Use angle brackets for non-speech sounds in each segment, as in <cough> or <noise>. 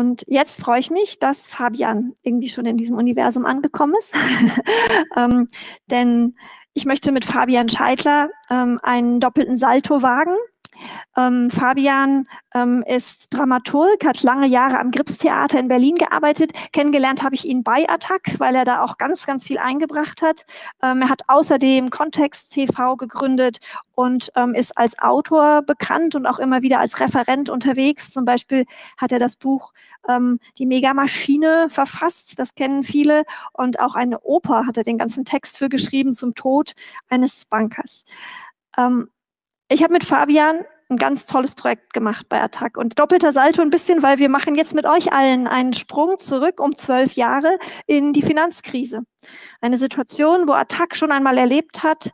Und jetzt freue ich mich, dass Fabian irgendwie schon in diesem Universum angekommen ist. <laughs> ähm, denn ich möchte mit Fabian Scheidler ähm, einen doppelten Salto wagen. Ähm, Fabian ähm, ist Dramaturg, hat lange Jahre am Gripstheater in Berlin gearbeitet. Kennengelernt habe ich ihn bei Attac, weil er da auch ganz, ganz viel eingebracht hat. Ähm, er hat außerdem Kontext TV gegründet und ähm, ist als Autor bekannt und auch immer wieder als Referent unterwegs. Zum Beispiel hat er das Buch ähm, Die Megamaschine verfasst, das kennen viele. Und auch eine Oper hat er den ganzen Text für geschrieben zum Tod eines Bankers. Ähm, ich habe mit Fabian ein ganz tolles Projekt gemacht bei Attac und doppelter Salto ein bisschen, weil wir machen jetzt mit euch allen einen Sprung zurück um zwölf Jahre in die Finanzkrise. Eine Situation, wo Attac schon einmal erlebt hat,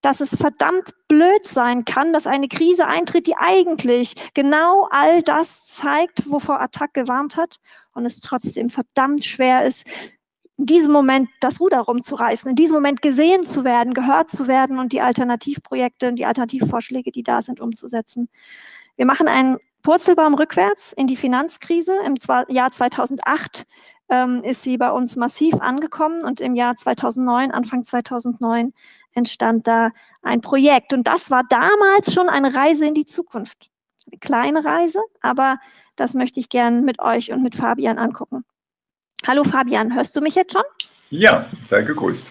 dass es verdammt blöd sein kann, dass eine Krise eintritt, die eigentlich genau all das zeigt, wovor Attac gewarnt hat und es trotzdem verdammt schwer ist, in diesem Moment das Ruder rumzureißen, in diesem Moment gesehen zu werden, gehört zu werden und die Alternativprojekte und die Alternativvorschläge, die da sind, umzusetzen. Wir machen einen Purzelbaum rückwärts in die Finanzkrise. Im Jahr 2008 ähm, ist sie bei uns massiv angekommen und im Jahr 2009, Anfang 2009, entstand da ein Projekt. Und das war damals schon eine Reise in die Zukunft. Eine kleine Reise, aber das möchte ich gern mit euch und mit Fabian angucken. Hallo Fabian, hörst du mich jetzt schon? Ja, sei gegrüßt.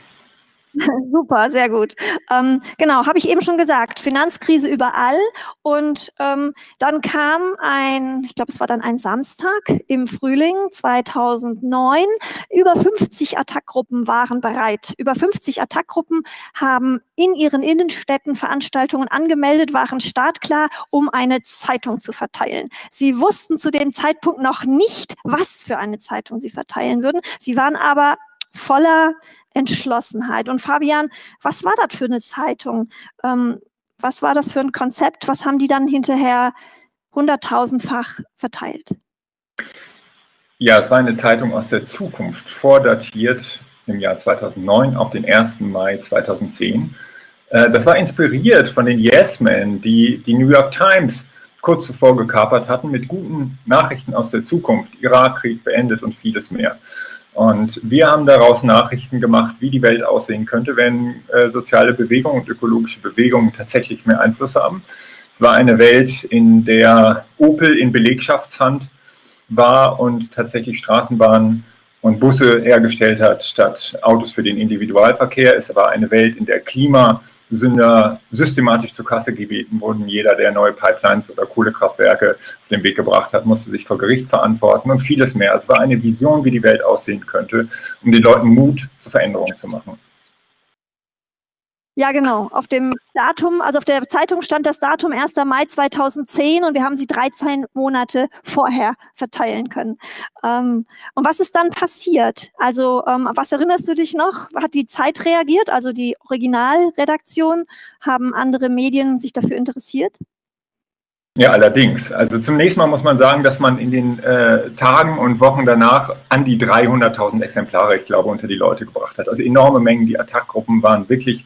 <laughs> Super, sehr gut. Ähm, genau, habe ich eben schon gesagt, Finanzkrise überall. Und ähm, dann kam ein, ich glaube, es war dann ein Samstag im Frühling 2009. Über 50 Attackgruppen waren bereit. Über 50 Attackgruppen haben in ihren Innenstädten Veranstaltungen angemeldet, waren startklar, um eine Zeitung zu verteilen. Sie wussten zu dem Zeitpunkt noch nicht, was für eine Zeitung sie verteilen würden. Sie waren aber voller Entschlossenheit. Und Fabian, was war das für eine Zeitung? Ähm, was war das für ein Konzept? Was haben die dann hinterher hunderttausendfach verteilt? Ja, es war eine Zeitung aus der Zukunft, vordatiert im Jahr 2009 auf den 1. Mai 2010. Äh, das war inspiriert von den Yes-Men, die die New York Times kurz zuvor gekapert hatten, mit guten Nachrichten aus der Zukunft, Irakkrieg beendet und vieles mehr. Und wir haben daraus Nachrichten gemacht, wie die Welt aussehen könnte, wenn äh, soziale Bewegungen und ökologische Bewegungen tatsächlich mehr Einfluss haben. Es war eine Welt, in der Opel in Belegschaftshand war und tatsächlich Straßenbahnen und Busse hergestellt hat statt Autos für den Individualverkehr. Es war eine Welt, in der Klima Sünder systematisch zur Kasse gebeten wurden. Jeder, der neue Pipelines oder Kohlekraftwerke auf den Weg gebracht hat, musste sich vor Gericht verantworten und vieles mehr. Es war eine Vision, wie die Welt aussehen könnte, um den Leuten Mut zur Veränderung zu machen. Ja, genau. Auf dem Datum, also auf der Zeitung stand das Datum 1. Mai 2010 und wir haben sie 13 Monate vorher verteilen können. Ähm, und was ist dann passiert? Also, ähm, was erinnerst du dich noch? Hat die Zeit reagiert, also die Originalredaktion? Haben andere Medien sich dafür interessiert? Ja, allerdings. Also zunächst mal muss man sagen, dass man in den äh, Tagen und Wochen danach an die 300.000 Exemplare, ich glaube, unter die Leute gebracht hat. Also enorme Mengen. Die Attackgruppen waren wirklich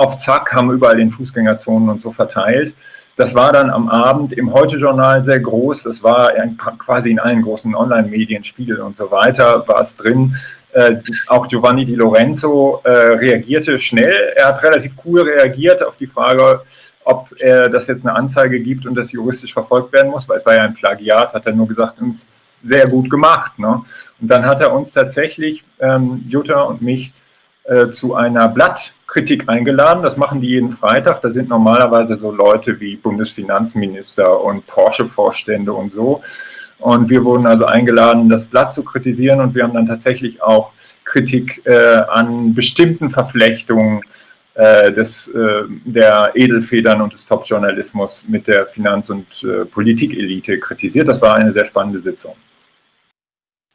auf Zack, haben überall in Fußgängerzonen und so verteilt. Das war dann am Abend im Heute-Journal sehr groß. Das war quasi in allen großen Online-Medien, Spiegel und so weiter, war es drin. Äh, auch Giovanni Di Lorenzo äh, reagierte schnell. Er hat relativ cool reagiert auf die Frage, ob er das jetzt eine Anzeige gibt und das juristisch verfolgt werden muss, weil es war ja ein Plagiat, hat er nur gesagt, sehr gut gemacht. Ne? Und dann hat er uns tatsächlich, ähm, Jutta und mich, äh, zu einer Blattkritik eingeladen. Das machen die jeden Freitag. Da sind normalerweise so Leute wie Bundesfinanzminister und Porsche-Vorstände und so. Und wir wurden also eingeladen, das Blatt zu kritisieren und wir haben dann tatsächlich auch Kritik äh, an bestimmten Verflechtungen äh, des, äh, der Edelfedern und des Top-Journalismus mit der Finanz- und äh, Politikelite kritisiert. Das war eine sehr spannende Sitzung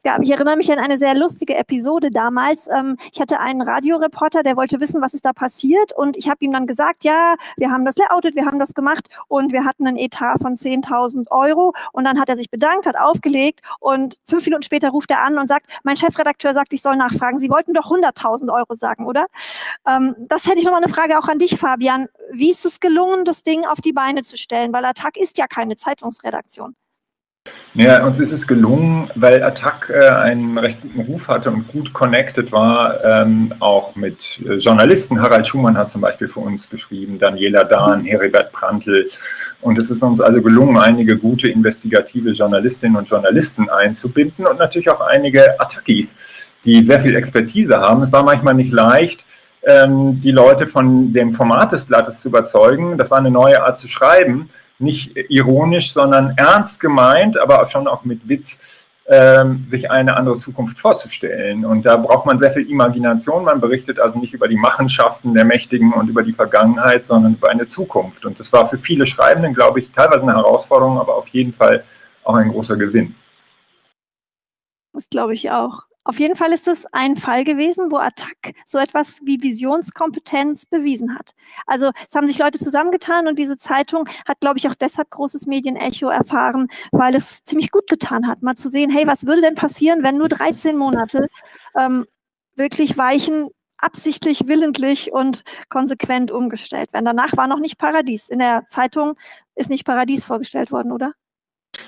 gab. Ich erinnere mich an eine sehr lustige Episode damals. Ähm, ich hatte einen Radioreporter, der wollte wissen, was ist da passiert. Und ich habe ihm dann gesagt, ja, wir haben das layoutet, wir haben das gemacht und wir hatten einen Etat von 10.000 Euro. Und dann hat er sich bedankt, hat aufgelegt und fünf Minuten später ruft er an und sagt, mein Chefredakteur sagt, ich soll nachfragen. Sie wollten doch 100.000 Euro sagen, oder? Ähm, das hätte ich nochmal eine Frage auch an dich, Fabian. Wie ist es gelungen, das Ding auf die Beine zu stellen? Weil Attac ist ja keine Zeitungsredaktion. Ja, uns ist es gelungen, weil Attac äh, einen recht guten Ruf hatte und gut connected war, ähm, auch mit äh, Journalisten. Harald Schumann hat zum Beispiel für uns geschrieben, Daniela Dahn, Heribert Prantl. Und es ist uns also gelungen, einige gute investigative Journalistinnen und Journalisten einzubinden und natürlich auch einige Attackis, die sehr viel Expertise haben. Es war manchmal nicht leicht, ähm, die Leute von dem Format des Blattes zu überzeugen. Das war eine neue Art zu schreiben nicht ironisch, sondern ernst gemeint, aber schon auch mit Witz, ähm, sich eine andere Zukunft vorzustellen. Und da braucht man sehr viel Imagination. Man berichtet also nicht über die Machenschaften der Mächtigen und über die Vergangenheit, sondern über eine Zukunft. Und das war für viele Schreibenden, glaube ich, teilweise eine Herausforderung, aber auf jeden Fall auch ein großer Gewinn. Das glaube ich auch. Auf jeden Fall ist es ein Fall gewesen, wo Attac so etwas wie Visionskompetenz bewiesen hat. Also es haben sich Leute zusammengetan und diese Zeitung hat, glaube ich, auch deshalb großes Medienecho erfahren, weil es ziemlich gut getan hat, mal zu sehen, hey, was würde denn passieren, wenn nur 13 Monate ähm, wirklich weichen, absichtlich, willentlich und konsequent umgestellt werden. Danach war noch nicht Paradies. In der Zeitung ist nicht Paradies vorgestellt worden, oder?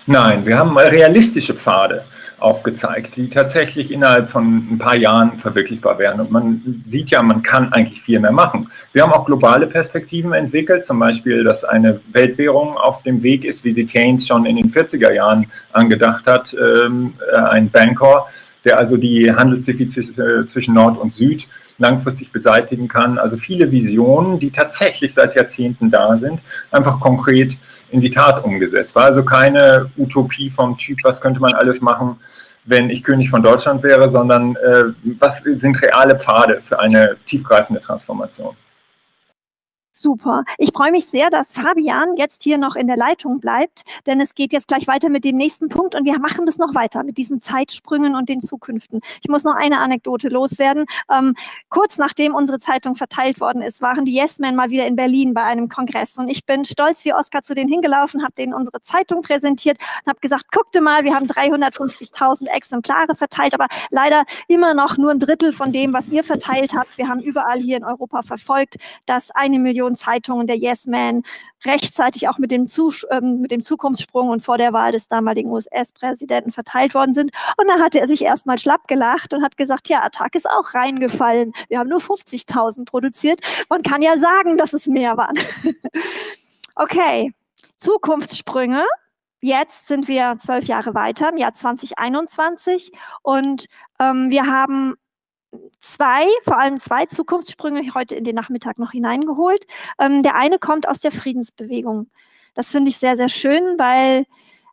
Nein, wir haben realistische Pfade aufgezeigt, die tatsächlich innerhalb von ein paar Jahren verwirklichbar wären. Und man sieht ja, man kann eigentlich viel mehr machen. Wir haben auch globale Perspektiven entwickelt, zum Beispiel, dass eine Weltwährung auf dem Weg ist, wie sie Keynes schon in den 40er Jahren angedacht hat, ähm, äh, ein Bankor, der also die Handelsdefizite zwischen Nord und Süd langfristig beseitigen kann. Also viele Visionen, die tatsächlich seit Jahrzehnten da sind, einfach konkret in die Tat umgesetzt. War also keine Utopie vom Typ, was könnte man alles machen, wenn ich König von Deutschland wäre, sondern äh, was sind reale Pfade für eine tiefgreifende Transformation. Super. Ich freue mich sehr, dass Fabian jetzt hier noch in der Leitung bleibt, denn es geht jetzt gleich weiter mit dem nächsten Punkt und wir machen das noch weiter mit diesen Zeitsprüngen und den Zukünften. Ich muss noch eine Anekdote loswerden. Ähm, kurz nachdem unsere Zeitung verteilt worden ist, waren die Yes-Men mal wieder in Berlin bei einem Kongress und ich bin stolz wie Oskar zu denen hingelaufen, habe denen unsere Zeitung präsentiert und habe gesagt, guckte mal, wir haben 350.000 Exemplare verteilt, aber leider immer noch nur ein Drittel von dem, was ihr verteilt habt. Wir haben überall hier in Europa verfolgt, dass eine Million Zeitungen der Yes Man rechtzeitig auch mit dem, Zus ähm, mit dem Zukunftssprung und vor der Wahl des damaligen US-Präsidenten verteilt worden sind. Und da hatte er sich erstmal schlapp gelacht und hat gesagt, ja, Attack ist auch reingefallen. Wir haben nur 50.000 produziert. Man kann ja sagen, dass es mehr waren. <laughs> okay, Zukunftssprünge. Jetzt sind wir zwölf Jahre weiter, im Jahr 2021. Und ähm, wir haben zwei, vor allem zwei Zukunftssprünge heute in den Nachmittag noch hineingeholt. Ähm, der eine kommt aus der Friedensbewegung. Das finde ich sehr, sehr schön, weil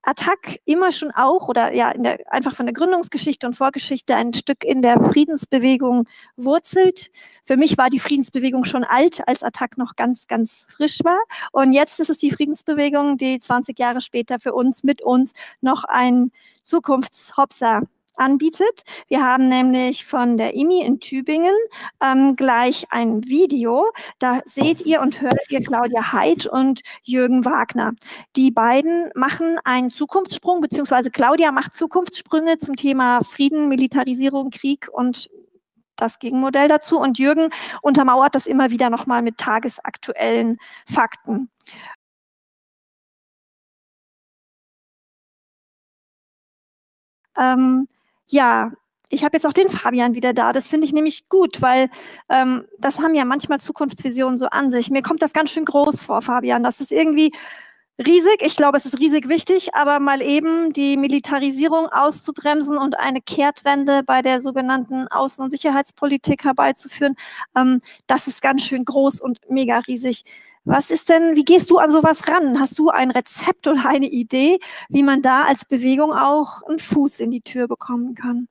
Attac immer schon auch oder ja der, einfach von der Gründungsgeschichte und Vorgeschichte ein Stück in der Friedensbewegung wurzelt. Für mich war die Friedensbewegung schon alt, als Attac noch ganz, ganz frisch war. Und jetzt ist es die Friedensbewegung, die 20 Jahre später für uns, mit uns noch ein Zukunftshopser anbietet. Wir haben nämlich von der IMI in Tübingen ähm, gleich ein Video. Da seht ihr und hört ihr Claudia Heid und Jürgen Wagner. Die beiden machen einen Zukunftssprung, beziehungsweise Claudia macht Zukunftssprünge zum Thema Frieden, Militarisierung, Krieg und das Gegenmodell dazu. Und Jürgen untermauert das immer wieder nochmal mit tagesaktuellen Fakten. Ähm, ja, ich habe jetzt auch den Fabian wieder da. Das finde ich nämlich gut, weil ähm, das haben ja manchmal Zukunftsvisionen so an sich. Mir kommt das ganz schön groß vor, Fabian. Das ist irgendwie riesig. Ich glaube, es ist riesig wichtig, aber mal eben die Militarisierung auszubremsen und eine Kehrtwende bei der sogenannten Außen- und Sicherheitspolitik herbeizuführen, ähm, das ist ganz schön groß und mega riesig. Was ist denn, wie gehst du an sowas ran? Hast du ein Rezept oder eine Idee, wie man da als Bewegung auch einen Fuß in die Tür bekommen kann?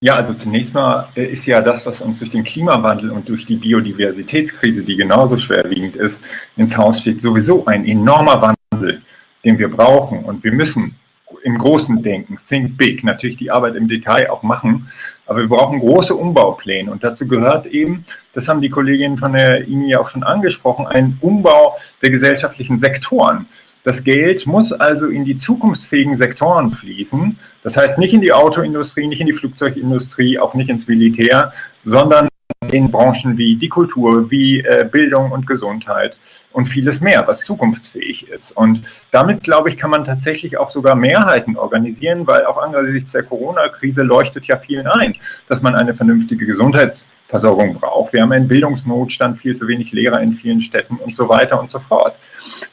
Ja, also zunächst mal äh, ist ja das, was uns durch den Klimawandel und durch die Biodiversitätskrise, die genauso schwerwiegend ist, ins Haus steht, sowieso ein enormer Wandel, den wir brauchen. Und wir müssen im Großen denken, think big, natürlich die Arbeit im Detail auch machen, aber wir brauchen große Umbaupläne und dazu gehört eben, das haben die Kolleginnen von der INI auch schon angesprochen, ein Umbau der gesellschaftlichen Sektoren. Das Geld muss also in die zukunftsfähigen Sektoren fließen. Das heißt nicht in die Autoindustrie, nicht in die Flugzeugindustrie, auch nicht ins Militär, sondern in Branchen wie die Kultur, wie äh, Bildung und Gesundheit und vieles mehr, was zukunftsfähig ist. Und damit, glaube ich, kann man tatsächlich auch sogar Mehrheiten organisieren, weil auch angesichts der Corona-Krise leuchtet ja vielen ein, dass man eine vernünftige Gesundheitsversorgung braucht. Wir haben einen Bildungsnotstand, viel zu wenig Lehrer in vielen Städten und so weiter und so fort.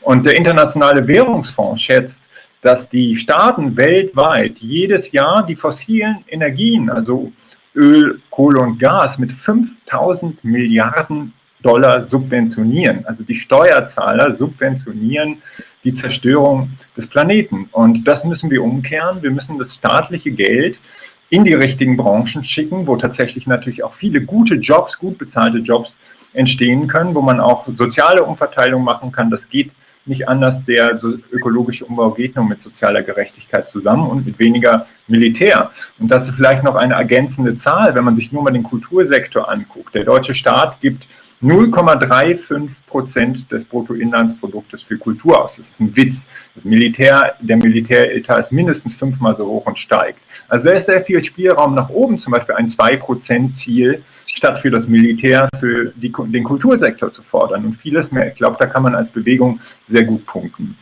Und der Internationale Währungsfonds schätzt, dass die Staaten weltweit jedes Jahr die fossilen Energien, also Öl, Kohle und Gas, mit 5000 Milliarden Dollar subventionieren. Also die Steuerzahler subventionieren die Zerstörung des Planeten. Und das müssen wir umkehren. Wir müssen das staatliche Geld in die richtigen Branchen schicken, wo tatsächlich natürlich auch viele gute Jobs, gut bezahlte Jobs entstehen können, wo man auch soziale Umverteilung machen kann. Das geht nicht anders. Der ökologische Umbau geht nur mit sozialer Gerechtigkeit zusammen und mit weniger Militär. Und dazu vielleicht noch eine ergänzende Zahl, wenn man sich nur mal den Kultursektor anguckt. Der deutsche Staat gibt 0,35 Prozent des Bruttoinlandsproduktes für Kultur aus. Das ist ein Witz. Das Militär, der Militäretat ist mindestens fünfmal so hoch und steigt. Also da ist sehr viel Spielraum nach oben, zum Beispiel ein 2-Prozent-Ziel statt für das Militär für die, den Kultursektor zu fordern und vieles mehr. Ich glaube, da kann man als Bewegung sehr gut punkten.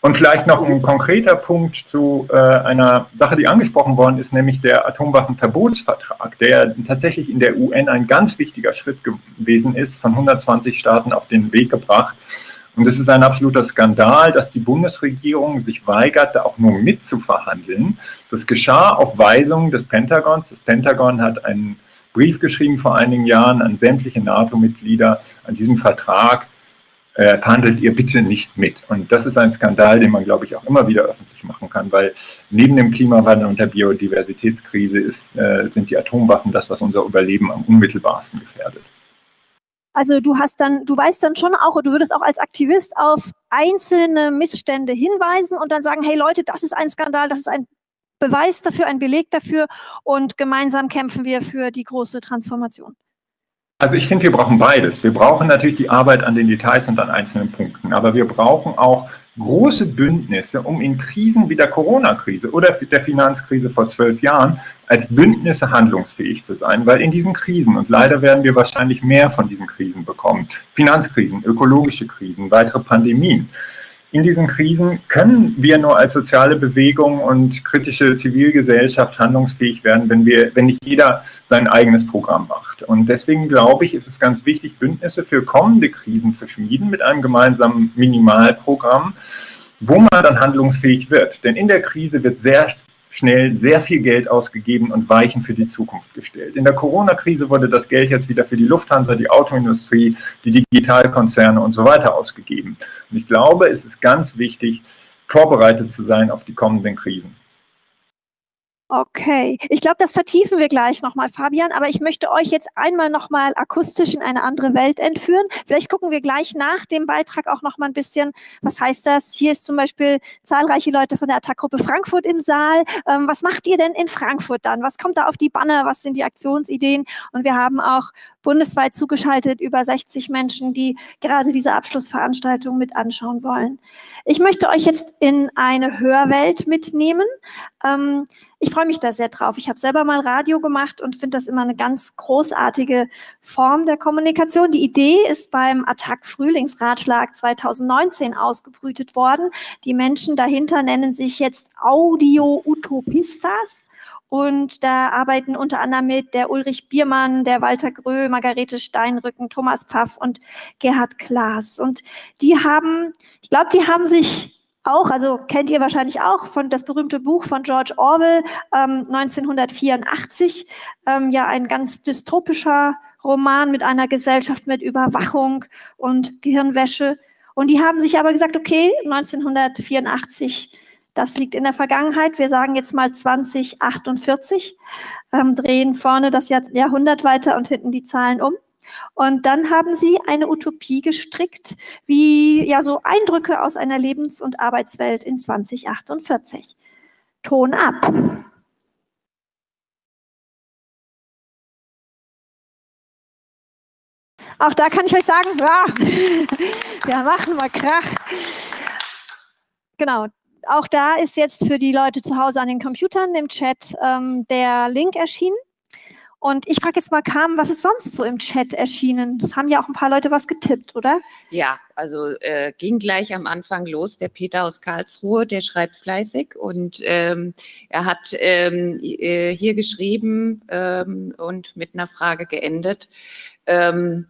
Und vielleicht noch ein konkreter Punkt zu äh, einer Sache, die angesprochen worden ist, nämlich der Atomwaffenverbotsvertrag, der tatsächlich in der UN ein ganz wichtiger Schritt gewesen ist, von 120 Staaten auf den Weg gebracht. Und es ist ein absoluter Skandal, dass die Bundesregierung sich weigert, da auch nur mitzuverhandeln. Das geschah auf Weisung des Pentagons. Das Pentagon hat einen Brief geschrieben vor einigen Jahren an sämtliche NATO-Mitglieder, an diesem Vertrag äh, verhandelt ihr bitte nicht mit. Und das ist ein Skandal, den man, glaube ich, auch immer wieder öffentlich machen kann, weil neben dem Klimawandel und der Biodiversitätskrise ist, äh, sind die Atomwaffen das, was unser Überleben am unmittelbarsten gefährdet. Also du hast dann, du weißt dann schon auch, du würdest auch als Aktivist auf einzelne Missstände hinweisen und dann sagen, hey Leute, das ist ein Skandal, das ist ein Beweis dafür, ein Beleg dafür und gemeinsam kämpfen wir für die große Transformation. Also ich finde, wir brauchen beides. Wir brauchen natürlich die Arbeit an den Details und an einzelnen Punkten, aber wir brauchen auch große Bündnisse, um in Krisen wie der Corona-Krise oder der Finanzkrise vor zwölf Jahren als Bündnisse handlungsfähig zu sein, weil in diesen Krisen, und leider werden wir wahrscheinlich mehr von diesen Krisen bekommen, Finanzkrisen, ökologische Krisen, weitere Pandemien, in diesen Krisen können wir nur als soziale Bewegung und kritische Zivilgesellschaft handlungsfähig werden, wenn wir, wenn nicht jeder sein eigenes Programm macht. Und deswegen glaube ich, ist es ganz wichtig, Bündnisse für kommende Krisen zu schmieden mit einem gemeinsamen Minimalprogramm, wo man dann handlungsfähig wird. Denn in der Krise wird sehr schnell sehr viel Geld ausgegeben und Weichen für die Zukunft gestellt. In der Corona-Krise wurde das Geld jetzt wieder für die Lufthansa, die Autoindustrie, die Digitalkonzerne und so weiter ausgegeben. Und ich glaube, es ist ganz wichtig, vorbereitet zu sein auf die kommenden Krisen. Okay, ich glaube, das vertiefen wir gleich nochmal, Fabian, aber ich möchte euch jetzt einmal nochmal akustisch in eine andere Welt entführen. Vielleicht gucken wir gleich nach dem Beitrag auch nochmal ein bisschen, was heißt das? Hier ist zum Beispiel zahlreiche Leute von der Attackgruppe Frankfurt im Saal. Ähm, was macht ihr denn in Frankfurt dann? Was kommt da auf die Banner? Was sind die Aktionsideen? Und wir haben auch bundesweit zugeschaltet über 60 Menschen, die gerade diese Abschlussveranstaltung mit anschauen wollen. Ich möchte euch jetzt in eine Hörwelt mitnehmen. Ähm, ich freue mich da sehr drauf. Ich habe selber mal Radio gemacht und finde das immer eine ganz großartige Form der Kommunikation. Die Idee ist beim Attack Frühlingsratschlag 2019 ausgebrütet worden. Die Menschen dahinter nennen sich jetzt Audio Utopistas. Und da arbeiten unter anderem mit der Ulrich Biermann, der Walter Grö, Margarete Steinrücken, Thomas Pfaff und Gerhard Klaas. Und die haben, ich glaube, die haben sich auch, also kennt ihr wahrscheinlich auch von das berühmte Buch von George Orwell ähm, 1984, ähm, ja ein ganz dystopischer Roman mit einer Gesellschaft mit Überwachung und Gehirnwäsche. Und die haben sich aber gesagt, okay, 1984, das liegt in der Vergangenheit. Wir sagen jetzt mal 2048, ähm, drehen vorne das Jahr, Jahrhundert weiter und hinten die Zahlen um. Und dann haben sie eine Utopie gestrickt, wie ja so Eindrücke aus einer Lebens- und Arbeitswelt in 2048. Ton ab. Auch da kann ich euch sagen, ja, <laughs> wir machen mal Krach. Genau, auch da ist jetzt für die Leute zu Hause an den Computern im Chat ähm, der Link erschienen. Und ich frage jetzt mal, Carmen, was ist sonst so im Chat erschienen? Das haben ja auch ein paar Leute was getippt, oder? Ja, also äh, ging gleich am Anfang los. Der Peter aus Karlsruhe, der schreibt fleißig und ähm, er hat ähm, äh, hier geschrieben ähm, und mit einer Frage geendet. Ähm,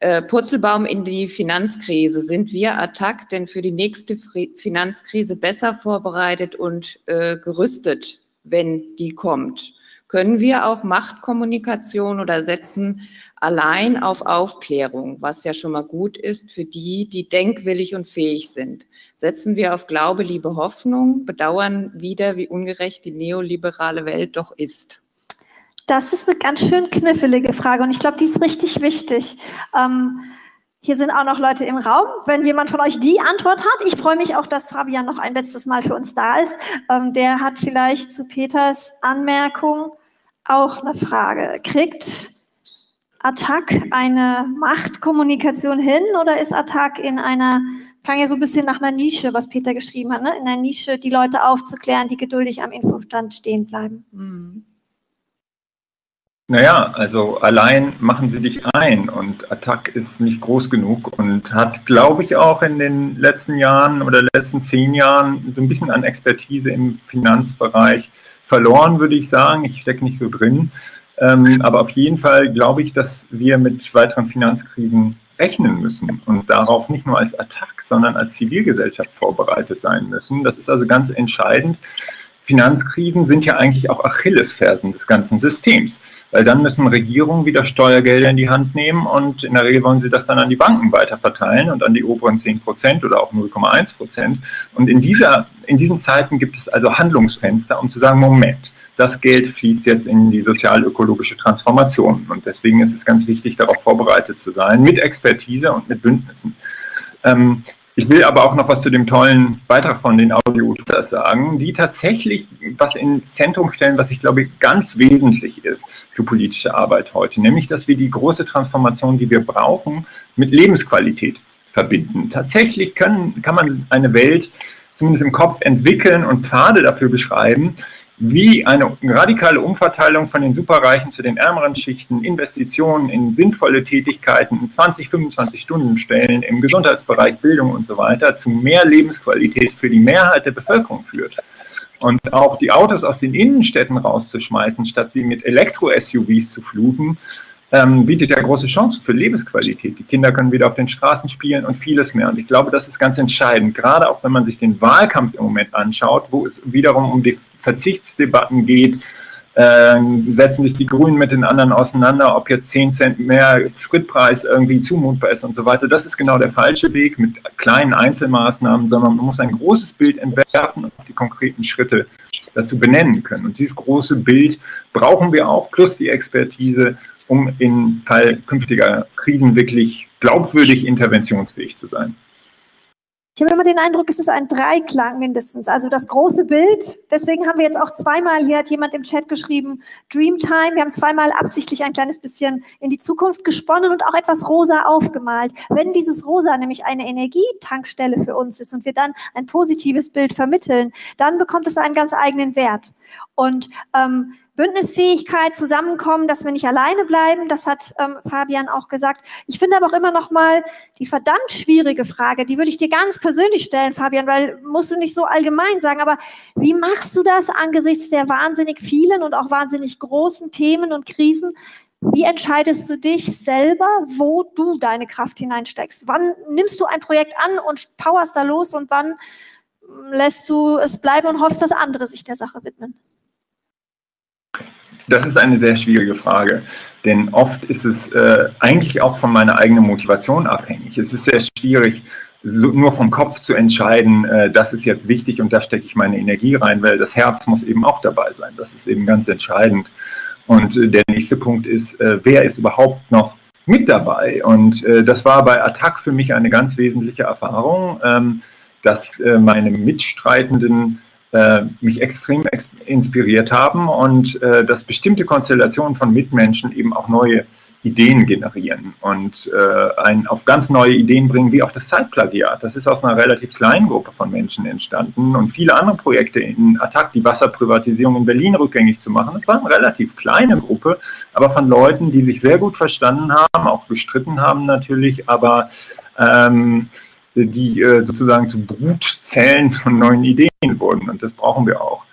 äh, Purzelbaum in die Finanzkrise. Sind wir Attac denn für die nächste Finanzkrise besser vorbereitet und äh, gerüstet, wenn die kommt? Können wir auch Machtkommunikation oder setzen allein auf Aufklärung, was ja schon mal gut ist für die, die denkwillig und fähig sind. Setzen wir auf Glaube, Liebe, Hoffnung, bedauern wieder, wie ungerecht die neoliberale Welt doch ist. Das ist eine ganz schön kniffelige Frage und ich glaube, die ist richtig wichtig. Ähm, hier sind auch noch Leute im Raum. Wenn jemand von euch die Antwort hat, ich freue mich auch, dass Fabian noch ein letztes Mal für uns da ist. Ähm, der hat vielleicht zu Peters Anmerkung auch eine Frage. Kriegt Attack eine Machtkommunikation hin oder ist Attack in einer, klang ja so ein bisschen nach einer Nische, was Peter geschrieben hat, ne? in einer Nische, die Leute aufzuklären, die geduldig am Infostand stehen bleiben? Mhm. Naja, also allein machen sie dich ein und Attack ist nicht groß genug und hat, glaube ich, auch in den letzten Jahren oder letzten zehn Jahren so ein bisschen an Expertise im Finanzbereich verloren, würde ich sagen. Ich stecke nicht so drin. Ähm, aber auf jeden Fall glaube ich, dass wir mit weiteren Finanzkrisen rechnen müssen und darauf nicht nur als Attack, sondern als Zivilgesellschaft vorbereitet sein müssen. Das ist also ganz entscheidend. Finanzkrisen sind ja eigentlich auch Achillesfersen des ganzen Systems, weil dann müssen Regierungen wieder Steuergelder in die Hand nehmen und in der Regel wollen sie das dann an die Banken weiterverteilen und an die oberen 10 Prozent oder auch 0,1 Prozent. Und in, dieser, in diesen Zeiten gibt es also Handlungsfenster, um zu sagen, Moment, das Geld fließt jetzt in die sozial-ökologische Transformation. Und deswegen ist es ganz wichtig, darauf vorbereitet zu sein, mit Expertise und mit Bündnissen. Ähm, ich will aber auch noch was zu dem tollen Beitrag von den audio sagen, die tatsächlich was ins Zentrum stellen, was ich glaube ganz wesentlich ist für politische Arbeit heute, nämlich dass wir die große Transformation, die wir brauchen, mit Lebensqualität verbinden. Tatsächlich können, kann man eine Welt zumindest im Kopf entwickeln und Pfade dafür beschreiben, wie eine radikale Umverteilung von den Superreichen zu den ärmeren Schichten, Investitionen in sinnvolle Tätigkeiten, 20, 25 Stunden Stellen im Gesundheitsbereich, Bildung und so weiter zu mehr Lebensqualität für die Mehrheit der Bevölkerung führt. Und auch die Autos aus den Innenstädten rauszuschmeißen, statt sie mit Elektro-SUVs zu fluten, ähm, bietet ja große Chancen für Lebensqualität. Die Kinder können wieder auf den Straßen spielen und vieles mehr. Und ich glaube, das ist ganz entscheidend, gerade auch wenn man sich den Wahlkampf im Moment anschaut, wo es wiederum um die Verzichtsdebatten geht, äh, setzen sich die Grünen mit den anderen auseinander, ob jetzt 10 Cent mehr Spritpreis irgendwie zumutbar ist und so weiter. Das ist genau der falsche Weg mit kleinen Einzelmaßnahmen, sondern man muss ein großes Bild entwerfen und die konkreten Schritte dazu benennen können. Und dieses große Bild brauchen wir auch, plus die Expertise, um im Fall künftiger Krisen wirklich glaubwürdig interventionsfähig zu sein. Ich habe immer den Eindruck, es ist ein Dreiklang mindestens. Also das große Bild. Deswegen haben wir jetzt auch zweimal, hier hat jemand im Chat geschrieben, Dreamtime. Wir haben zweimal absichtlich ein kleines bisschen in die Zukunft gesponnen und auch etwas rosa aufgemalt. Wenn dieses rosa nämlich eine Energietankstelle für uns ist und wir dann ein positives Bild vermitteln, dann bekommt es einen ganz eigenen Wert. Und ähm, Bündnisfähigkeit, Zusammenkommen, dass wir nicht alleine bleiben, das hat ähm, Fabian auch gesagt. Ich finde aber auch immer noch mal die verdammt schwierige Frage, die würde ich dir ganz persönlich stellen, Fabian, weil musst du nicht so allgemein sagen, aber wie machst du das angesichts der wahnsinnig vielen und auch wahnsinnig großen Themen und Krisen? Wie entscheidest du dich selber, wo du deine Kraft hineinsteckst? Wann nimmst du ein Projekt an und powerst da los und wann lässt du es bleiben und hoffst, dass andere sich der Sache widmen? Das ist eine sehr schwierige Frage, denn oft ist es äh, eigentlich auch von meiner eigenen Motivation abhängig. Es ist sehr schwierig, so, nur vom Kopf zu entscheiden, äh, das ist jetzt wichtig und da stecke ich meine Energie rein, weil das Herz muss eben auch dabei sein. Das ist eben ganz entscheidend. Und äh, der nächste Punkt ist, äh, wer ist überhaupt noch mit dabei? Und äh, das war bei Attac für mich eine ganz wesentliche Erfahrung, ähm, dass äh, meine Mitstreitenden mich extrem inspiriert haben und äh, dass bestimmte Konstellationen von Mitmenschen eben auch neue Ideen generieren und äh, einen auf ganz neue Ideen bringen, wie auch das Zeitplagiat. Das ist aus einer relativ kleinen Gruppe von Menschen entstanden und viele andere Projekte in Attac, die Wasserprivatisierung in Berlin rückgängig zu machen. Das war eine relativ kleine Gruppe, aber von Leuten, die sich sehr gut verstanden haben, auch gestritten haben natürlich, aber ähm, die äh, sozusagen zu Brutzellen von neuen Ideen wurden. Und das brauchen wir auch.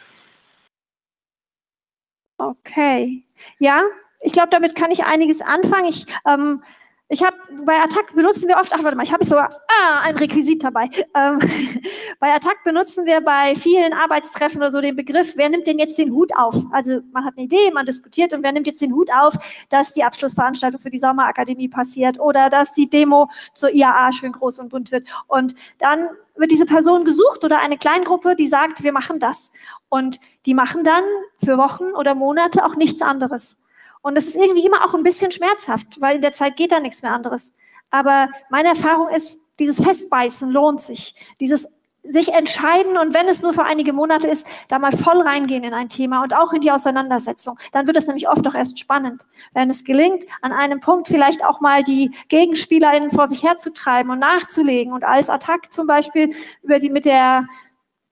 Okay. Ja, ich glaube, damit kann ich einiges anfangen. Ich, ähm, ich habe bei Attack benutzen wir oft, ach warte mal, ich habe sogar ah, ein Requisit dabei. Ähm, <laughs> bei Attack benutzen wir bei vielen Arbeitstreffen oder so den Begriff, wer nimmt denn jetzt den Hut auf? Also man hat eine Idee, man diskutiert und wer nimmt jetzt den Hut auf, dass die Abschlussveranstaltung für die Sommerakademie passiert oder dass die Demo zur IAA schön groß und bunt wird. Und dann wird diese Person gesucht oder eine Kleingruppe, die sagt, wir machen das. Und die machen dann für Wochen oder Monate auch nichts anderes. Und das ist irgendwie immer auch ein bisschen schmerzhaft, weil in der Zeit geht da nichts mehr anderes. Aber meine Erfahrung ist, dieses Festbeißen lohnt sich. Dieses sich entscheiden und wenn es nur für einige Monate ist, da mal voll reingehen in ein Thema und auch in die Auseinandersetzung. Dann wird es nämlich oft auch erst spannend. Wenn es gelingt, an einem Punkt vielleicht auch mal die GegenspielerInnen vor sich herzutreiben und nachzulegen und als Attack zum Beispiel über die mit der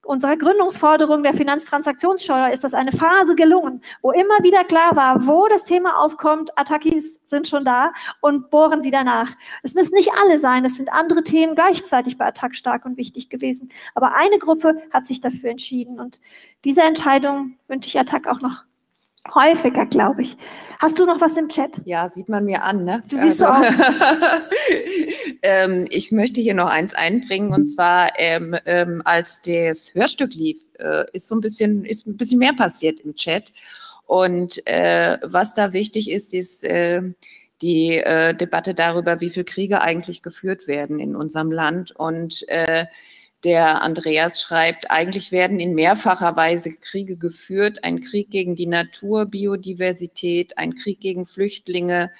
unserer Gründungsforderung der Finanztransaktionssteuer ist das eine Phase gelungen, wo immer wieder klar war, wo das Thema aufkommt, Attackis sind schon da und bohren wieder nach. Es müssen nicht alle sein, es sind andere Themen gleichzeitig bei Attack stark und wichtig gewesen. Aber eine Gruppe hat sich dafür entschieden und diese Entscheidung wünsche ich Attack auch noch häufiger, glaube ich. Hast du noch was im Chat? Ja, sieht man mir an, ne? Du siehst also, so aus. <laughs> ähm, ich möchte hier noch eins einbringen und zwar, ähm, ähm, als das Hörstück lief, äh, ist so ein bisschen, ist ein bisschen mehr passiert im Chat. Und äh, was da wichtig ist, ist äh, die Debatte darüber, wie viele Kriege eigentlich geführt werden in unserem Land und äh, der Andreas schreibt, eigentlich werden in mehrfacher Weise Kriege geführt. Ein Krieg gegen die Natur, Biodiversität, ein Krieg gegen Flüchtlinge,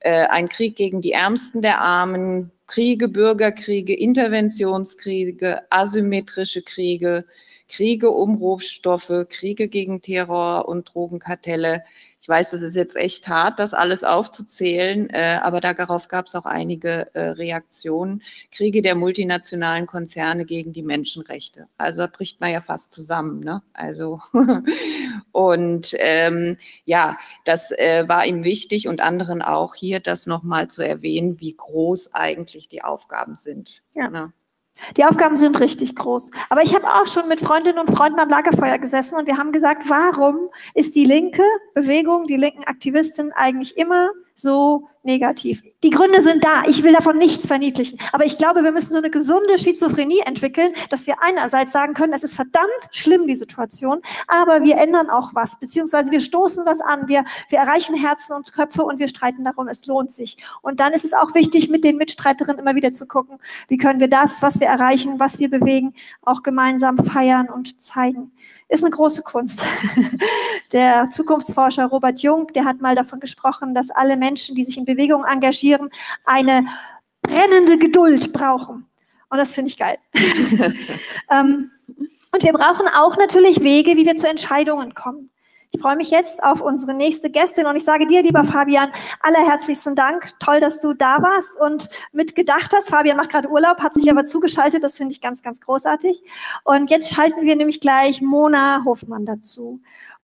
äh, ein Krieg gegen die Ärmsten der Armen, Kriege, Bürgerkriege, Interventionskriege, asymmetrische Kriege, Kriege um Rohstoffe, Kriege gegen Terror und Drogenkartelle, ich weiß, das ist jetzt echt hart, das alles aufzuzählen, äh, aber darauf gab es auch einige äh, Reaktionen. Kriege der multinationalen Konzerne gegen die Menschenrechte. Also da bricht man ja fast zusammen. Ne? Also <laughs> und ähm, ja, das äh, war ihm wichtig und anderen auch hier das nochmal zu erwähnen, wie groß eigentlich die Aufgaben sind. Ja. Ne? Die Aufgaben sind richtig groß. Aber ich habe auch schon mit Freundinnen und Freunden am Lagerfeuer gesessen und wir haben gesagt, warum ist die linke Bewegung, die linken Aktivisten eigentlich immer so negativ. Die Gründe sind da. Ich will davon nichts verniedlichen. Aber ich glaube, wir müssen so eine gesunde Schizophrenie entwickeln, dass wir einerseits sagen können, es ist verdammt schlimm, die Situation, aber wir ändern auch was, beziehungsweise wir stoßen was an, wir, wir erreichen Herzen und Köpfe und wir streiten darum, es lohnt sich. Und dann ist es auch wichtig, mit den Mitstreiterinnen immer wieder zu gucken, wie können wir das, was wir erreichen, was wir bewegen, auch gemeinsam feiern und zeigen ist eine große Kunst. <laughs> Der Zukunftsforscher Robert Jung, der hat mal davon gesprochen, dass alle Menschen, die sich in Bewegung engagieren, eine brennende Geduld brauchen. Und das finde ich geil. <laughs> ähm, und wir brauchen auch natürlich Wege, wie wir zu Entscheidungen kommen. Ich freue mich jetzt auf unsere nächste Gästin und ich sage dir, lieber Fabian, allerherzlichsten Dank. Toll, dass du da warst und mitgedacht hast. Fabian macht gerade Urlaub, hat sich aber zugeschaltet. Das finde ich ganz, ganz großartig. Und jetzt schalten wir nämlich gleich Mona Hofmann dazu.